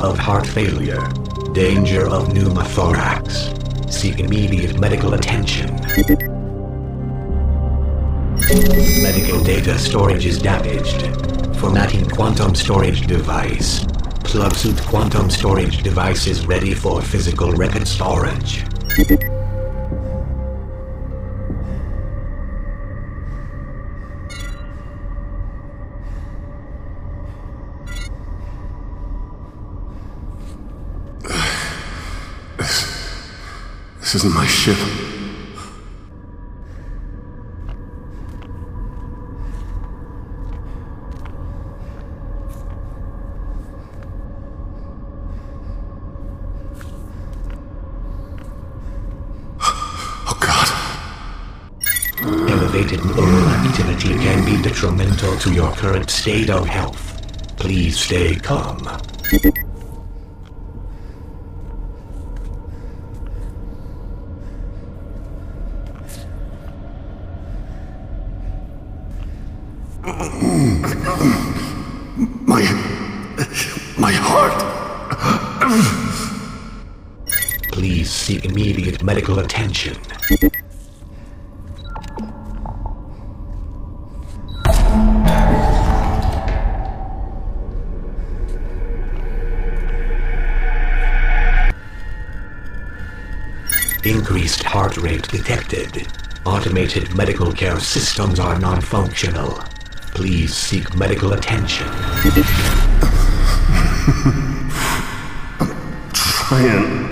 of heart failure. Danger of pneumothorax. Seek immediate medical attention. Medical data storage is damaged. Formatting quantum storage device. Plug suit quantum storage device is ready for physical record storage. This isn't my ship. Oh. Elevated neural activity can be detrimental to your current state of health. Please stay calm. My. My heart. Please seek immediate medical attention. Increased heart rate detected. Automated medical care systems are non-functional. Please seek medical attention. Trying.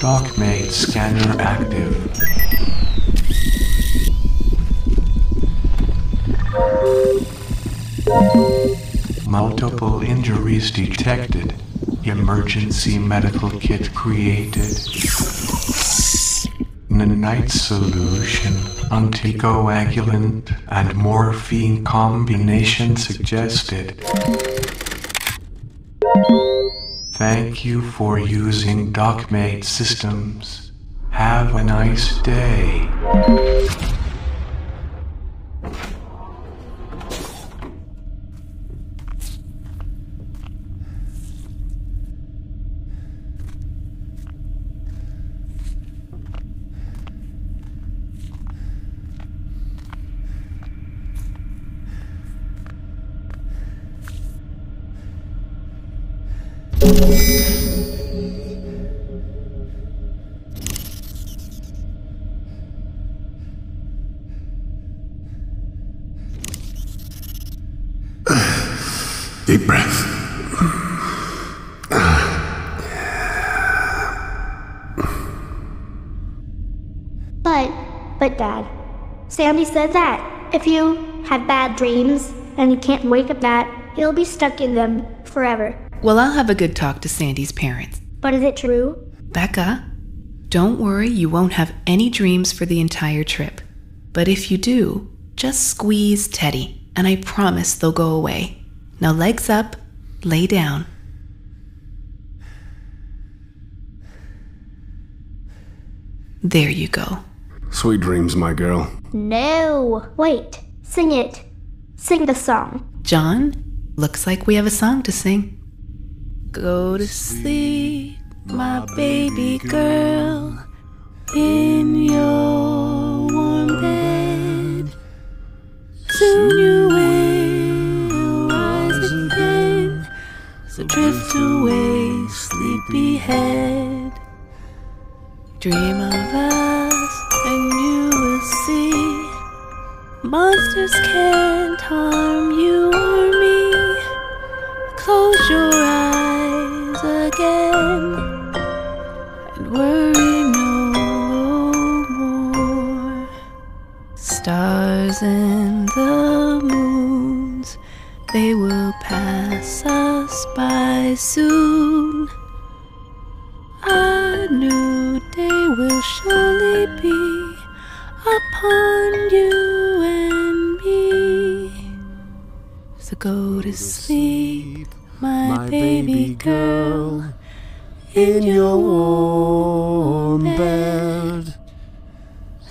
DocMate scanner active. Multiple injuries detected. Emergency medical kit created. Nanite solution, anticoagulant, and morphine combination suggested. Thank you for using DocMate systems. Have a nice day. Dad, Sandy said that if you have bad dreams and you can't wake up that, you'll be stuck in them forever. Well, I'll have a good talk to Sandy's parents. But is it true? Becca, don't worry, you won't have any dreams for the entire trip. But if you do, just squeeze Teddy, and I promise they'll go away. Now, legs up, lay down. There you go. Sweet dreams, my girl. No. Wait. Sing it. Sing the song. John, looks like we have a song to sing. Go to sleep, my baby girl, in your warm bed. Soon you will rise again, so drift away, sleepyhead. Dream of us, and you will see. Monsters can't harm you or me. Close your eyes again and worry no more. Stars and the moons, they will pass us by soon. A new day will surely be upon you and me. So go to sleep, my, baby girl, in your warm bed.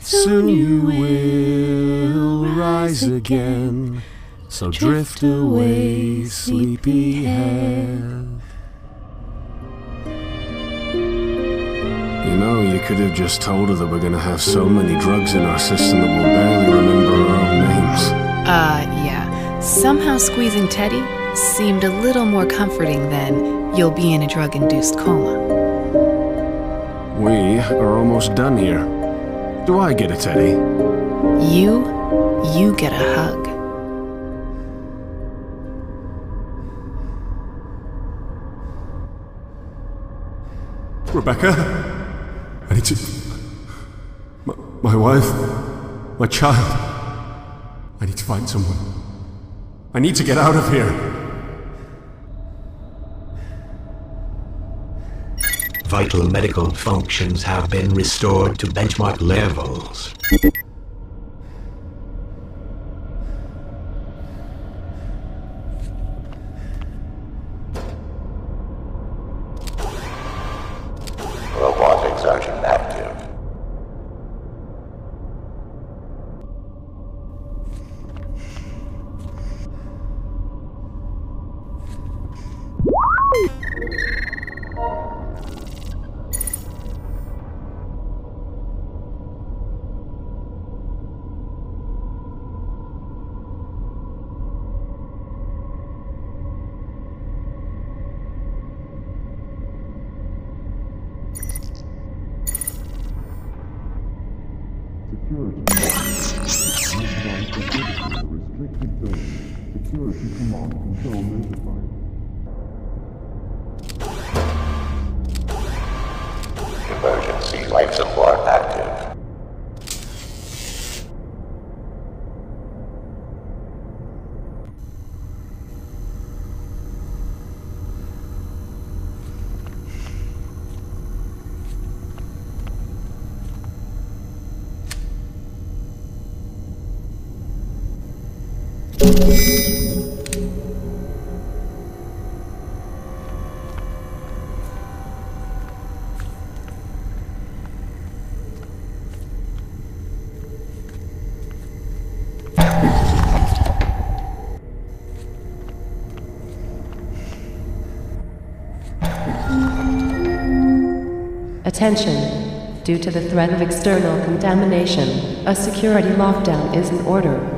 Soon you will rise again. So drift away, sleepyhead. You could have just told her that we're gonna have so many drugs in our system that we'll barely remember our own names. Uh, yeah. Somehow squeezing Teddy seemed a little more comforting than you'll be in a drug induced coma. We are almost done here. Do I get a teddy? You, you get a hug. Rebecca? I need to. My, my wife? My child? I need to find someone. I need to get out of here. Vital medical functions have been restored to benchmark levels. Attention! Due to the threat of external contamination, a security lockdown is in order.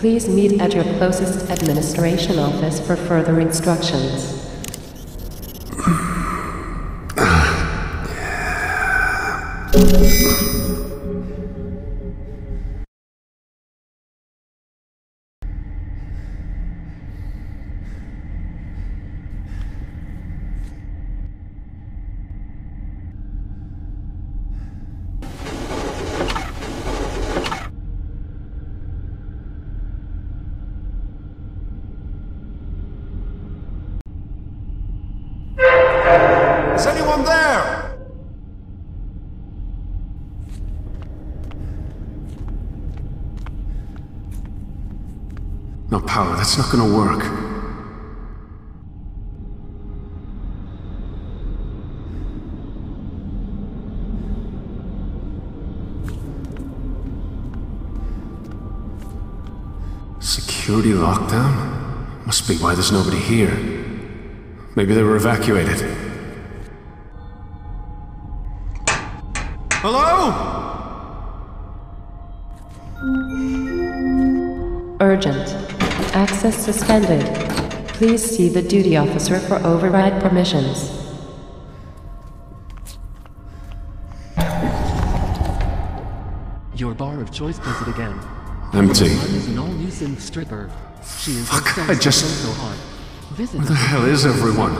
Please meet at your closest administration office for further instructions. Is anyone there? No power, that's not gonna work. Security lockdown? Must be why there's nobody here. Maybe they were evacuated. Hello? Urgent. Access suspended. Please see the duty officer for override permissions. Your bar of choice does it again. Empty. One is an all-new sim stripper. She is Fuck, I just- so hot. Visit Where the hell is everyone?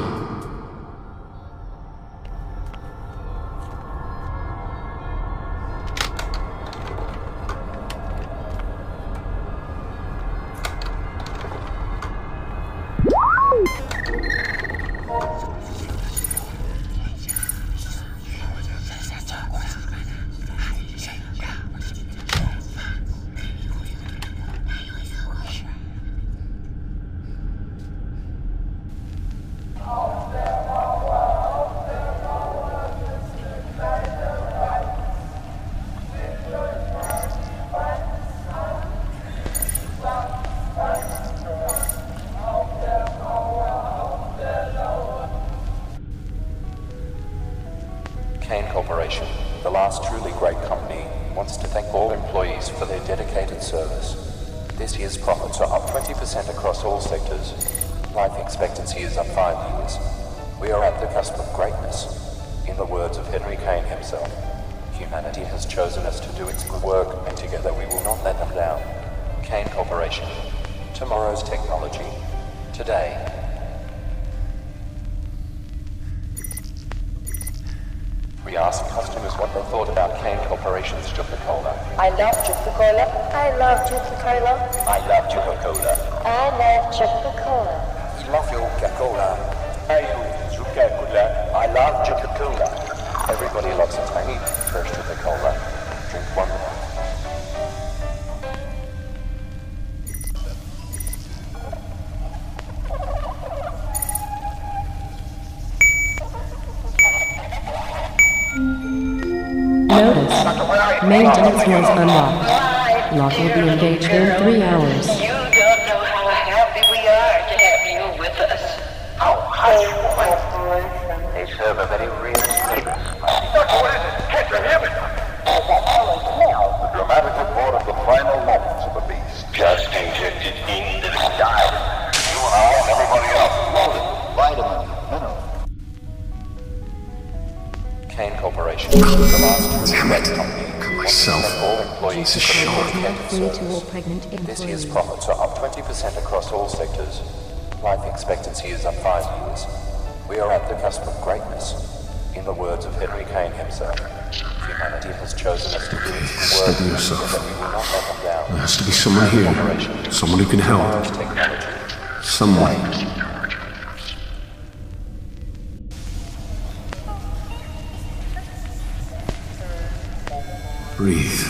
Tiny fresh Coca-Cola. Drink one more. Notice. Maintenance was unlocked. Lock will be engaged in three hours. You don't know how happy we are to have you with us. Oh, all service. pregnant This year's profits are up 20% across all sectors. Life expectancy is up five years. We are at the cusp of greatness. In the words of Henry Cayne himself, humanity has chosen us to do its good work, Steady yourself. and we will not let them down. There has to be someone here. Someone who can help. Someone. Breathe.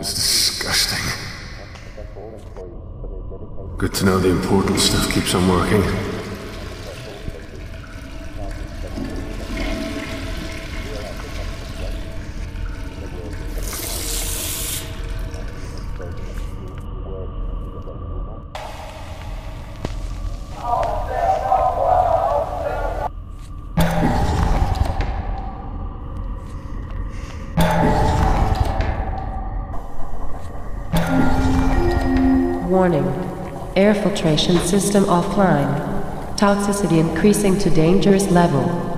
is disgusting. Good to know the important stuff keeps on working. Filtration system offline. Toxicity increasing to dangerous level.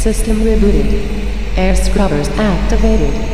System rebooted. Air scrubbers activated.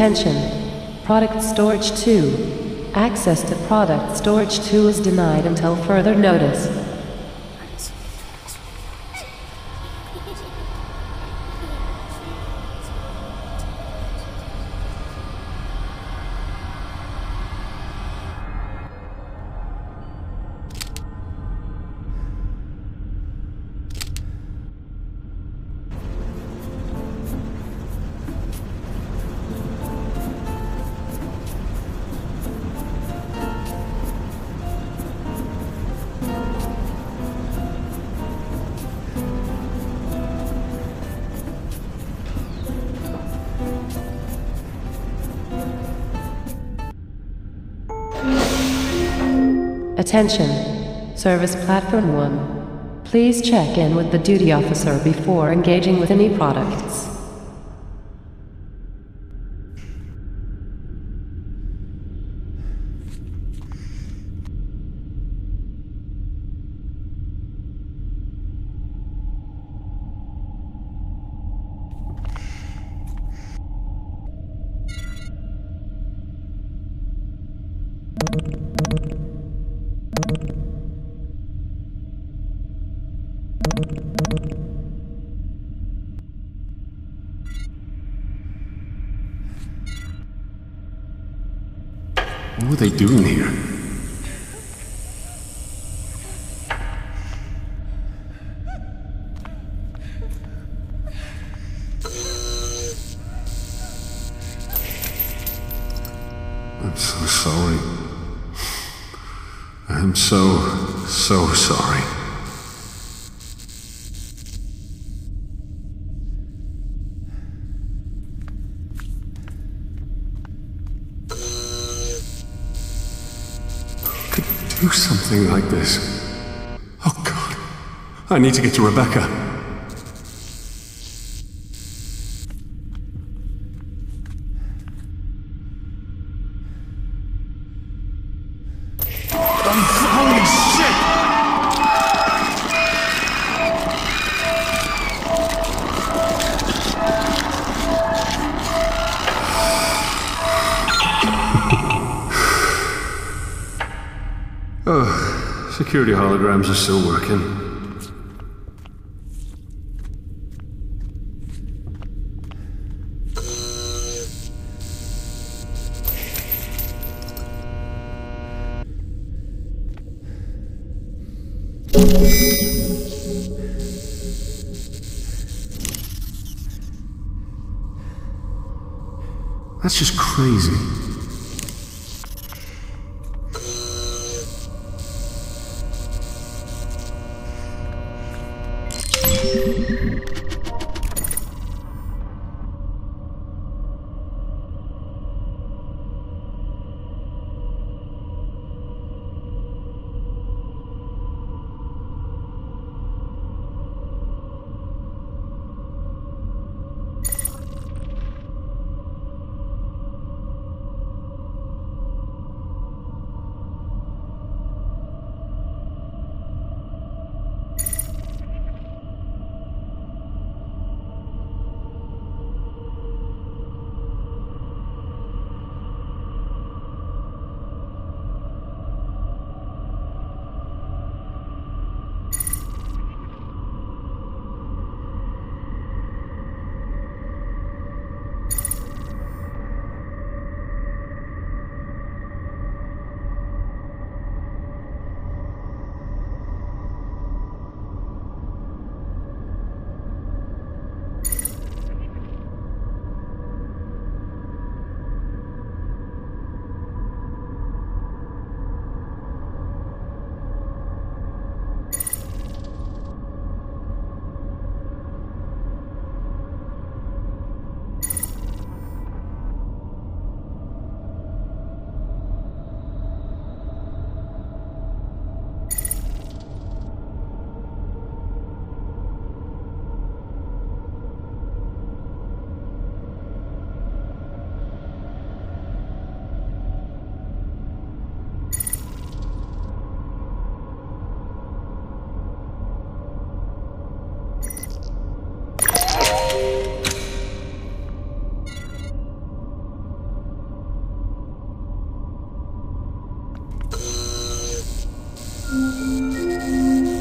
Attention. Product Storage 2. Access to Product Storage 2 is denied until further notice. Attention. Service Platform 1. Please check in with the duty officer before engaging with any products. What were they doing here? I'm so sorry. I'm so, so sorry. Could do something like this. Oh God. I need to get to Rebecca. Oh, security holograms are still working. That's just crazy.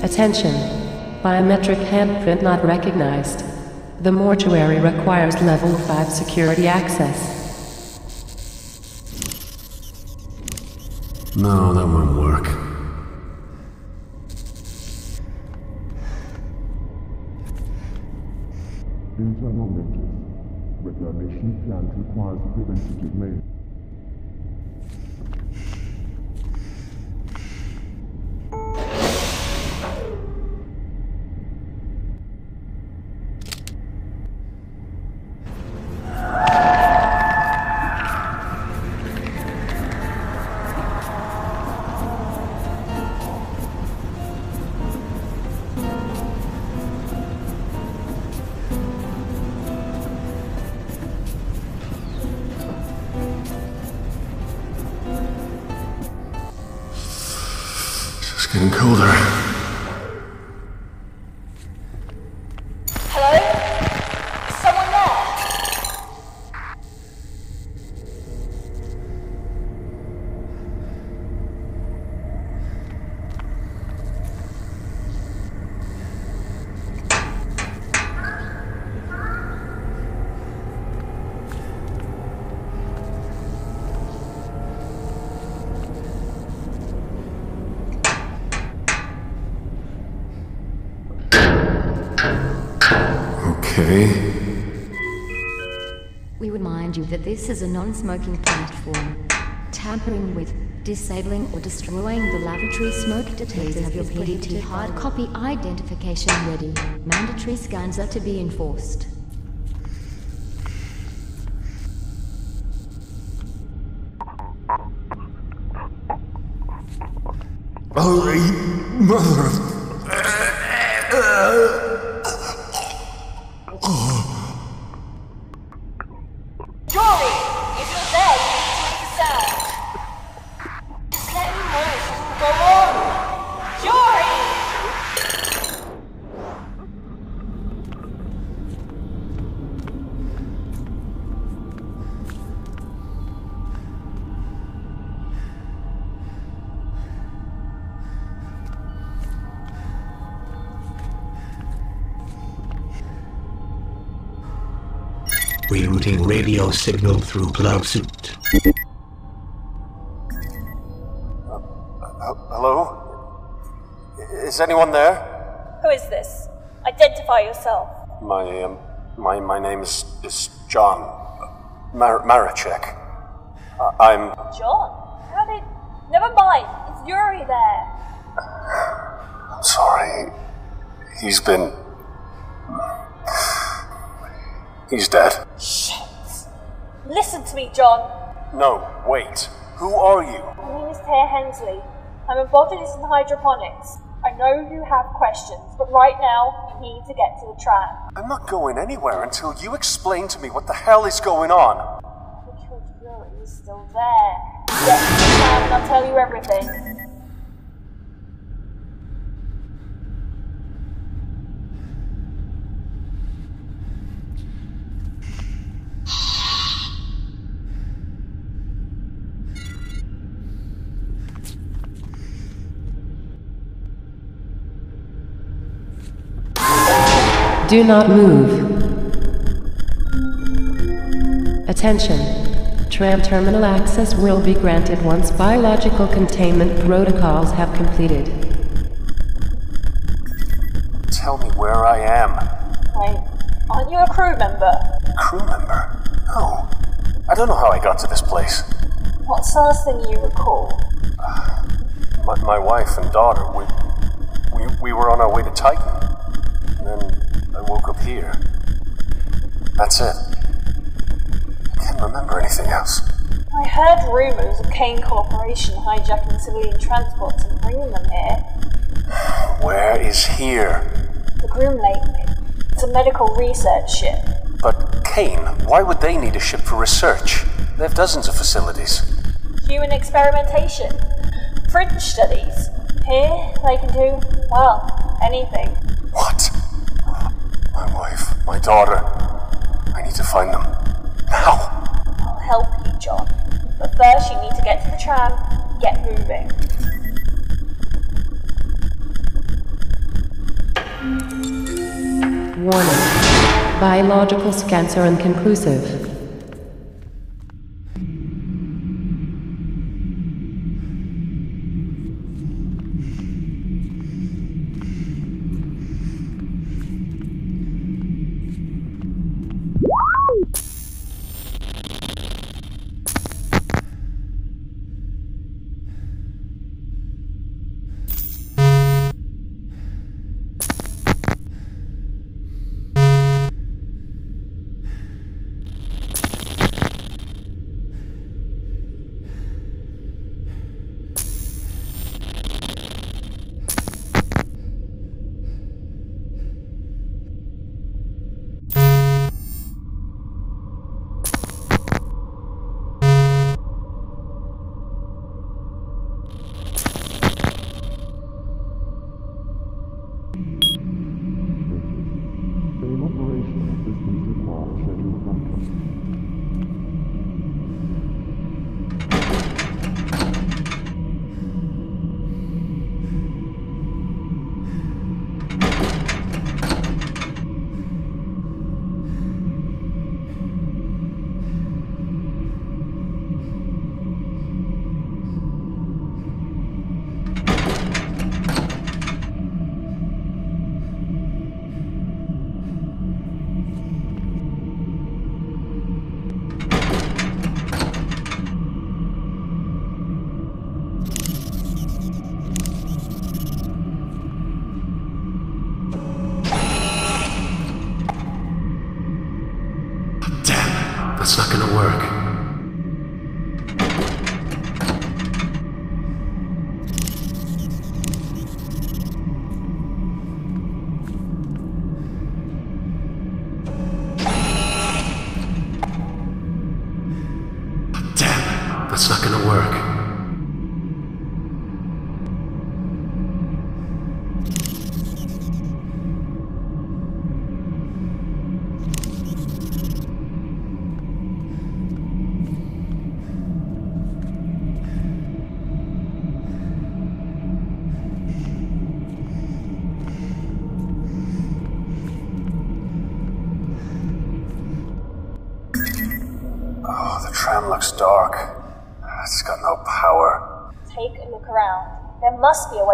Attention. Biometric handprint not recognized. The mortuary requires level 5 security access. No, that won't work. Okay. We remind you that this is a non-smoking platform. Tampering with, disabling or destroying the lavatory smoke detectors have your PDT hard copy identification ready. Mandatory scans are to be enforced. Radio signal through cloud suit. Hello? Is anyone there? Who is this? Identify yourself. My um, my my name is is John Mar- Maracheck. Uh, I'm John? How did. Never mind. It's Yuri there. I'm sorry. He's been. He's dead. Shit. Listen to me, John. No, wait. Who are you? My name is Te'a Hensley. I'm a botanist in hydroponics. I know you have questions, but right now, you need to get to the tram. I'm not going anywhere until you explain to me what the hell is going on. Because Yuri is still there. Get to the tram and I'll tell you everything. Do not move. Attention. Tram terminal access will be granted once biological containment protocols have completed. Tell me where I am. Wait, aren't you a crew member? Crew member? No. I don't know how I got to this place. What's the last thing you recall? My, my wife and daughter, we, we, we were on our way to Titan. And then I woke up here. That's it. I can't remember anything else. I heard rumours of Cayne Corporation hijacking civilian transports and bringing them here. Where is here? The Groomlake. It's a medical research ship. But Cayne, why would they need a ship for research? They have dozens of facilities. Human experimentation. Fringe studies. Here, they can do, well, anything. What? My wife, my daughter. I need to find them. Now. I'll help you, John. But first, you need to get to the tram. Get moving. Warning. Biological scans are inconclusive.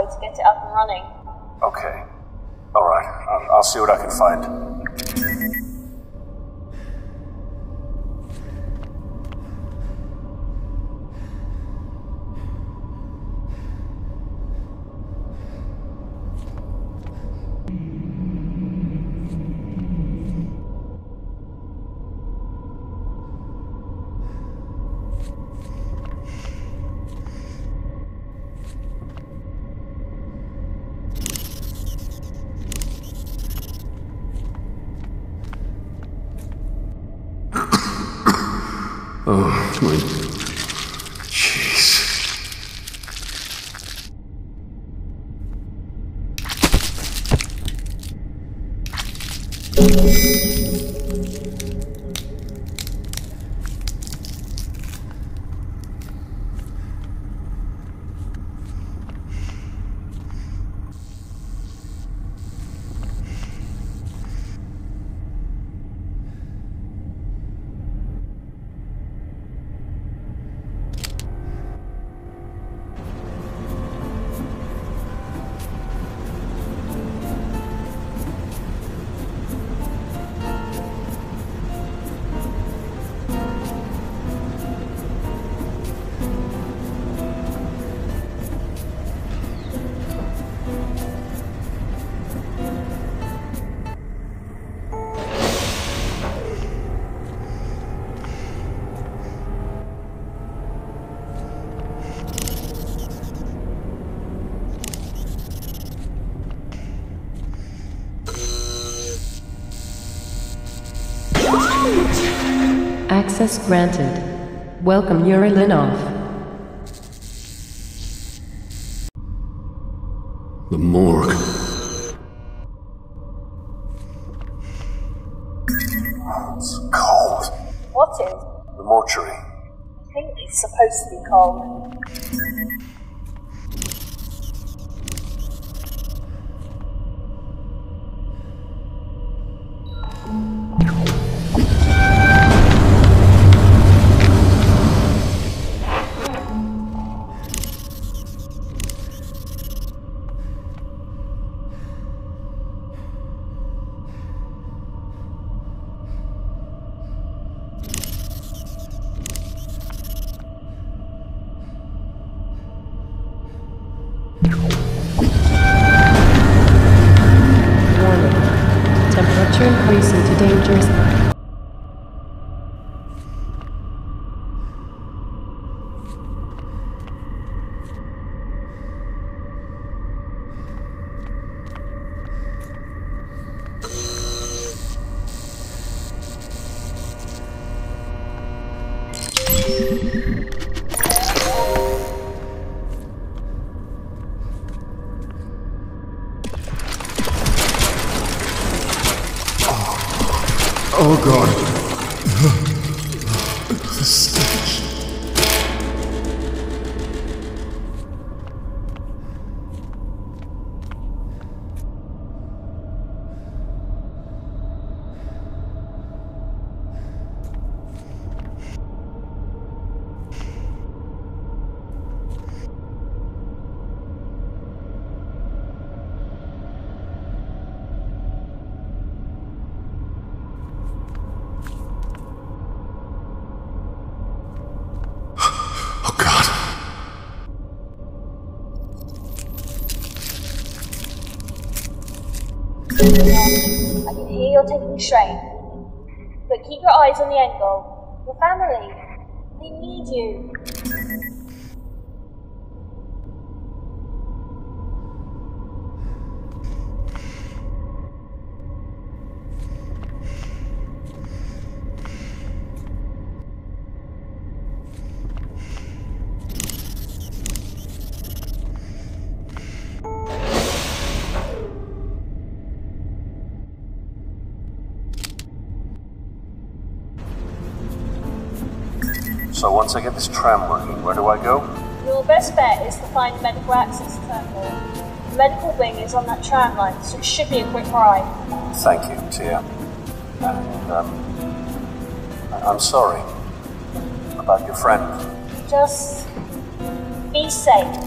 To get it up and running. Okay. Alright, I'll, I'll see what I can find. Oh, my. Access granted. Welcome Yuri Linov. The morgue. It's cold. What is? The mortuary. I think it's supposed to be cold. You're taking strain. But keep your eyes on the end goal. Your family. They need you. Once I get this tram working, where do I go? Your best bet is to find medical access terminal. The medical wing is on that tram line, so it should be a quick ride. Thank you, Te'a. And, um, I'm sorry. About your friend. Just be safe.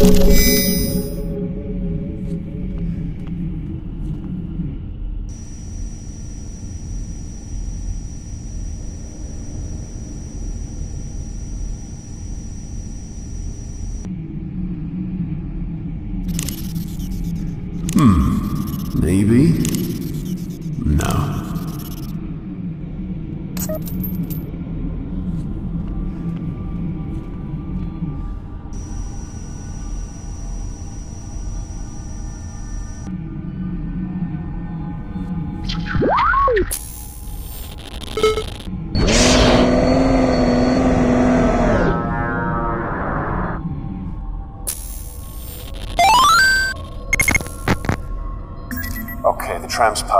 Hmm. Maybe? No. Okay,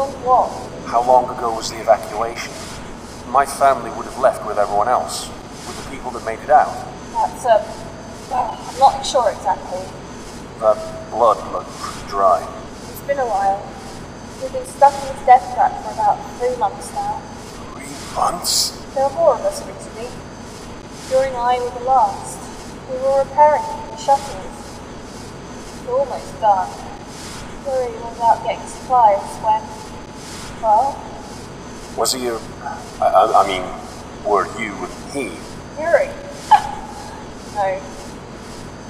How long what? How long ago was the evacuation? My family would have left with everyone else, with the people that made it out. That's, uh, well, I'm not sure exactly. That blood looked pretty dry. It's been a while. We've been stuck in this death trap for about three months now. Three months? There are more of us recently. You and I were the last. We were repairing the shuttles. We're almost done. Worry was out getting supplies when, well, Was he a. I, I, I mean, were you and he? Yuri. no.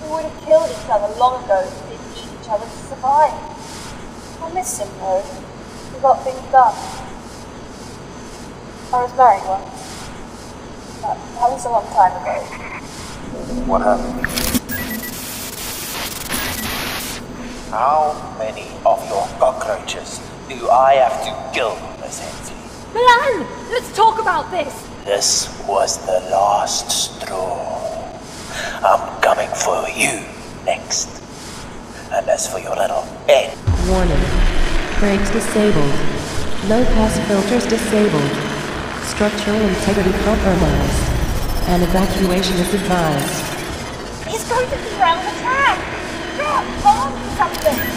We would have killed each other long ago if we didn't need each other to survive. I miss him though. We got things done. I was married once. But that was a long time ago. What happened? How many of your cockroaches do I have to kill, Miss Hensley? Milan, let's talk about this. This was the last straw. I'm coming for you next. And as for your little Ed, Warning. Brakes disabled. Low pass filters disabled. Structural integrity compromised. An evacuation is advised. He's going to derail the something!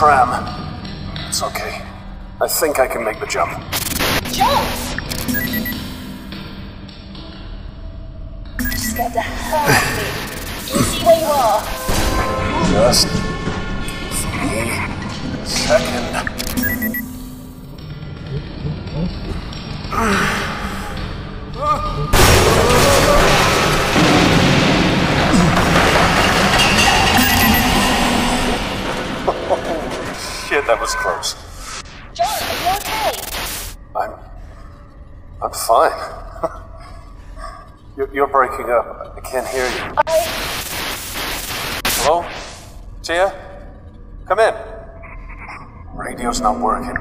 Tram. It's okay. I think I can make the jump. John! You scared the hell out of me. You see where you are? Just a second. That was close. John, are you okay? I'm. I'm fine. you're, you're breaking up. I can't hear you. I. Hello? Te'a? Come in. Radio's not working.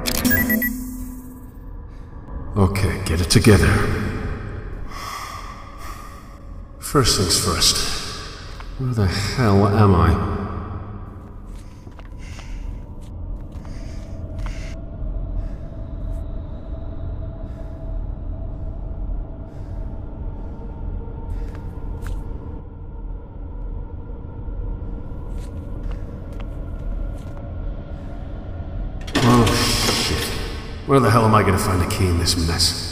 Okay, get it together. First things first. Where the hell am I? Oh, shit. Where the hell am I gonna find a key in this mess?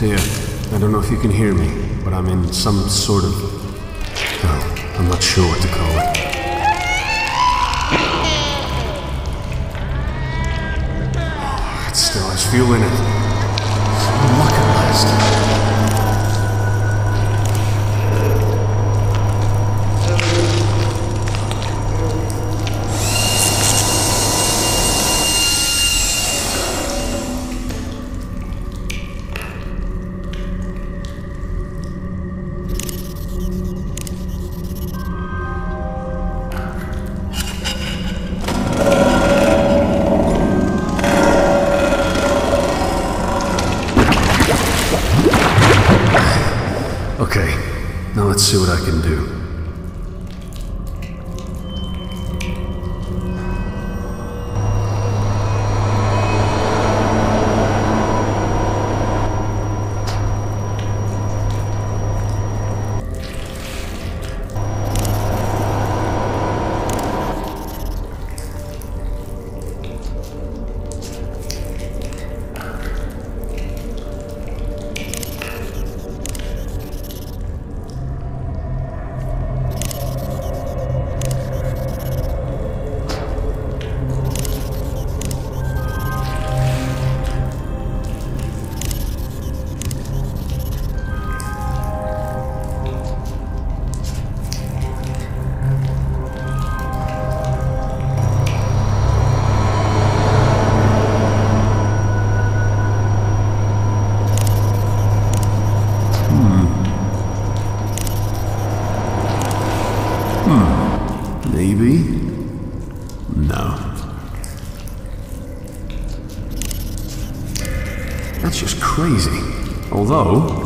Te'a, I don't know if you can hear me, but I'm in some sort of. Oh, I'm not sure what to call it. Oh, it's still has fuel in it. Luck. Although.